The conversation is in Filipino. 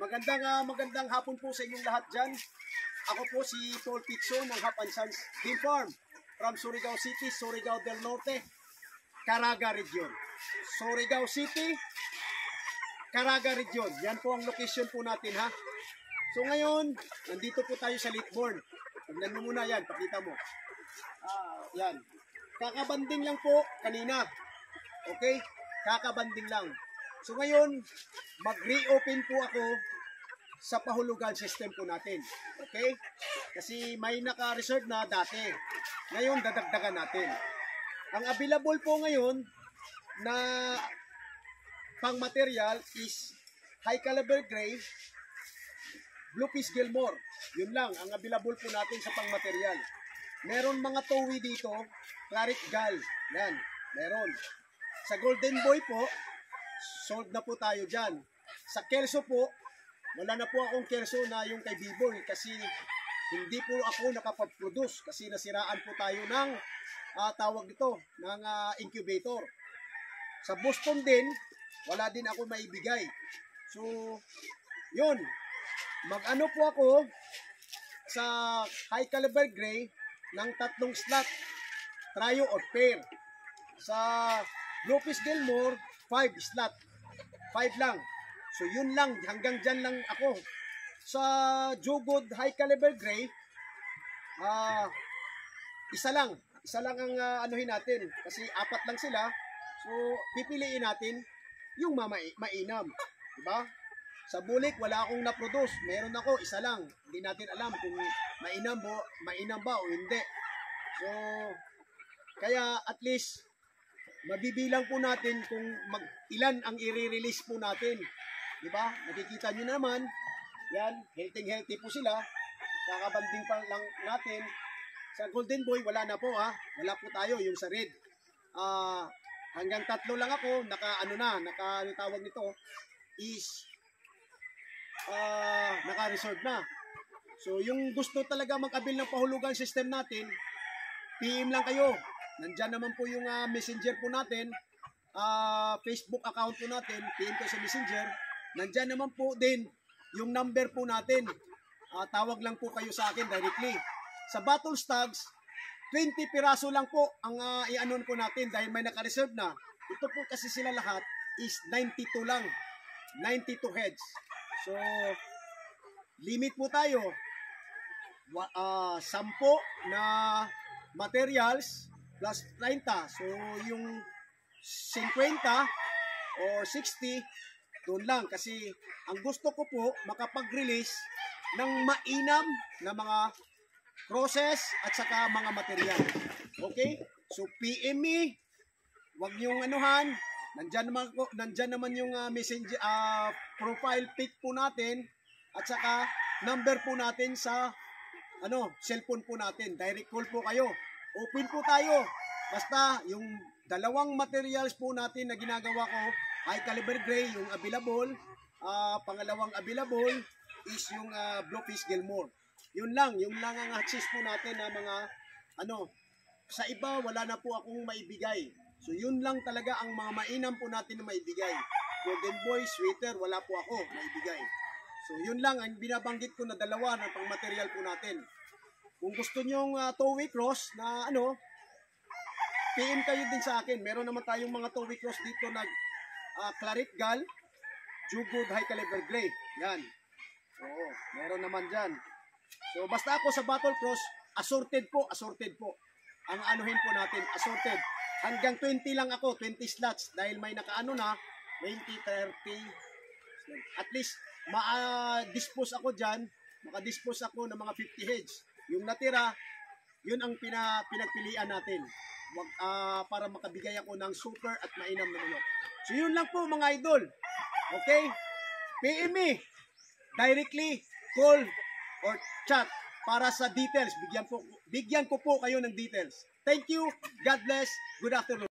Magandang ah, magandang hapon po sa inyong lahat dyan. Ako po si Paul Pitso ng Hap and Sons Bean Farm from Surigao City, Surigao del Norte, Caraga Region. Surigao City, Caraga Region. Yan po ang location po natin ha. So ngayon, nandito po tayo sa Lakeborn. Tignan mo muna yan, pakita mo. Ah, yan. Kakabanding lang po kanina. Okay? Kakabanding lang. So ngayon, mag-reopen po ako sa pahulugan system po natin. Okay? Kasi may naka-reserve na dati. Ngayon, dadagdagan natin. Ang available po ngayon na pang material is high caliber gray, blue piece Gilmore. Yun lang ang available po natin sa pang material. Meron mga towi dito, claret gal. Yan, meron. Sa Golden Boy po, sold na po tayo dyan. Sa Kelso po, wala na po akong Kelso na yung kay Biboy kasi hindi po ako nakapag-produce kasi nasiraan po tayo ng ah, tawag dito, ng ah, incubator. Sa Boston din, wala din ako maibigay. So, yun. Mag-ano po ako sa high caliber gray ng tatlong slot. Trio or pair. Sa Lopez Gilmore, 5 slot. 5 lang. So yun lang, hanggang dyan lang ako. Sa Jugod High Caliber Gray, ah isa lang. Isa lang ang ah, anuhin natin. Kasi apat lang sila. So pipiliin natin yung mamai- mainam. Diba? Sa bulik, wala akong na-produce. Meron ako, isa lang. Hindi natin alam kung mainam, bo, mainam ba o hindi. So, kaya at least mabibilang po natin kung mag, ilan ang i-release po natin. Di ba? Nakikita nyo naman, yan, healthy healthy po sila. Kakabanding pa lang natin. Sa Golden Boy, wala na po ha. Wala po tayo, yung sa red. Ah, hanggang tatlo lang ako, naka ano na, naka ano tawag nito, is ah, naka-reserve na. So, yung gusto talaga mag-abil ng pahulugan system natin, PM lang kayo. Nandyan naman po yung ah, messenger po natin, ah, Facebook account po natin, PM kayo sa messenger. Nandyan naman po din yung number po natin. Ah, tawag lang po kayo sa akin directly. Sa Battle Stags, 20 piraso lang po ang uh, i-anon po natin dahil may naka-reserve na. Ito po kasi sila lahat is 92 lang. 92 heads. So, limit po tayo. Ah, 10 na materials plus 30. So, yung 50 or 60, doon lang. Kasi, ang gusto ko po, makapag-release ng mainam na mga process at saka mga material. Okay? So, PM me. Huwag niyong anuhan. Nandyan naman, nandyan naman yung ah, messenger, ah, profile pic po natin at saka number po natin sa ano, cellphone po natin. Direct call po kayo. Open po tayo. Basta yung dalawang materials po natin na ginagawa ko, high caliber gray, yung available. Ah, pangalawang available is yung uh, Bluefish Gilmore. Yun lang, yung lang ang hatches po natin na mga ano, sa iba wala na po akong maibigay. So yun lang talaga ang mga mainam po natin na maibigay. Golden Boy, Sweater, wala po ako maibigay. So yun lang ang binabanggit ko na dalawa na pang material po natin. Kung gusto nyong uh, two-way cross na ano, PM kayo din sa akin. Meron naman tayong mga two-way cross dito na uh, Claret Gal, Jugod High Caliber Gray. Yan. Oo, meron naman dyan. So basta ako sa Battle Cross, assorted po, assorted po. Ang anuhin po natin, assorted. Hanggang 20 lang ako, 20 slots dahil may nakaano na 20, 30. At least ma-dispose ako diyan, maka-dispose ako ng mga 50 heads. Yung natira, yun ang pina, pinagpilian natin. Wag, ah, para makabigay ako ng super at mainam na manok. So yun lang po mga idol. Okay? PM me directly call or chat para sa details. Bigyan po bigyan ko po kayo ng details. Thank you. God bless. Good afternoon.